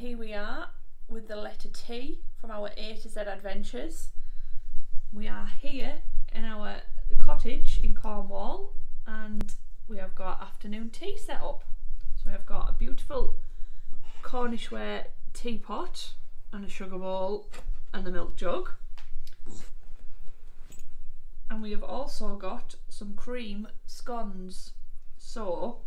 here we are with the letter T from our A to Z adventures. We are here in our cottage in Cornwall and we have got afternoon tea set up. So we have got a beautiful Cornishware teapot and a sugar bowl and the milk jug. And we have also got some cream scones. So,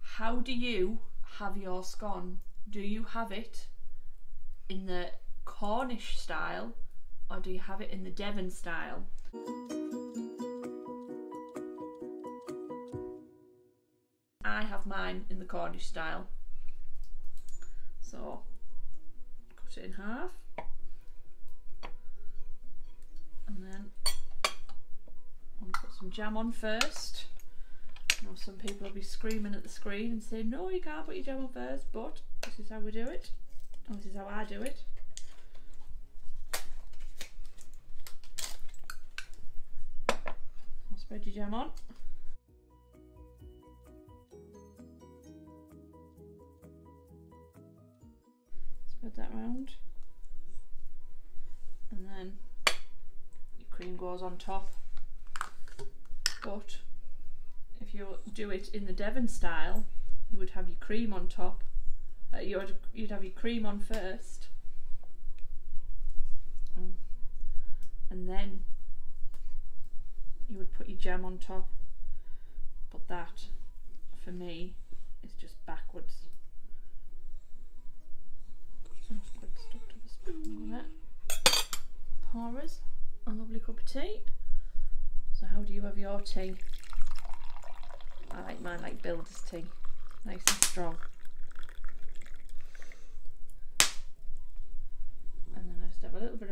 how do you have your scone? Do you have it in the Cornish style or do you have it in the Devon style? I have mine in the Cornish style. So, cut it in half. And then I'm going to put some jam on first. Now some people will be screaming at the screen and saying, no you can't put your jam on first, but is how we do it. And this is how I do it. I'll spread your jam on. Spread that round. And then your cream goes on top. But if you do it in the Devon style, you would have your cream on top. Uh, you would, you'd have your cream on first. Mm. And then you would put your jam on top. But that, for me, is just backwards. To the spoon us a lovely cup of tea. So how do you have your tea? I like mine like builder's tea, nice and strong.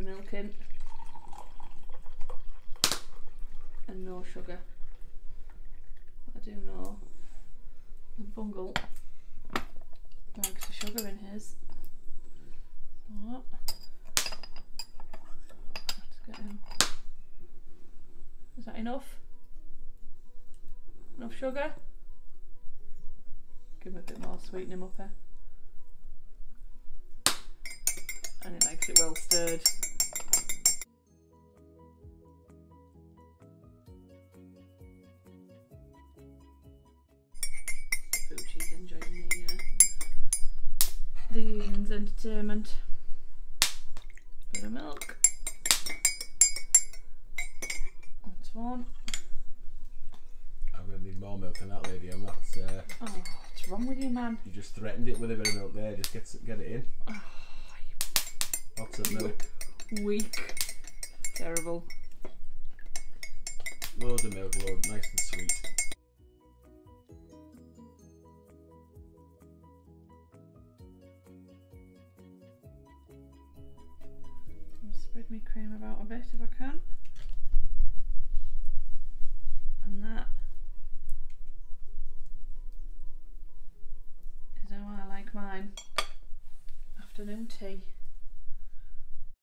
Milk in and no sugar. I do know the bungle likes the sugar in his. So, let's get him. Is that enough? Enough sugar? Give him a bit more, sweeten him up here. And it makes it well stirred. Entertainment. Bit of milk. That's one. I'm gonna need more milk than that lady. I'm not. Uh, Oh, what's wrong with you, man? you just threatened it with a bit of milk there. Just get get it in. Oh, Lots of milk. weak. Terrible. Loads of milk. Load, nice and sweet. Spread my cream about a bit if I can. And that is how I like mine. Afternoon tea.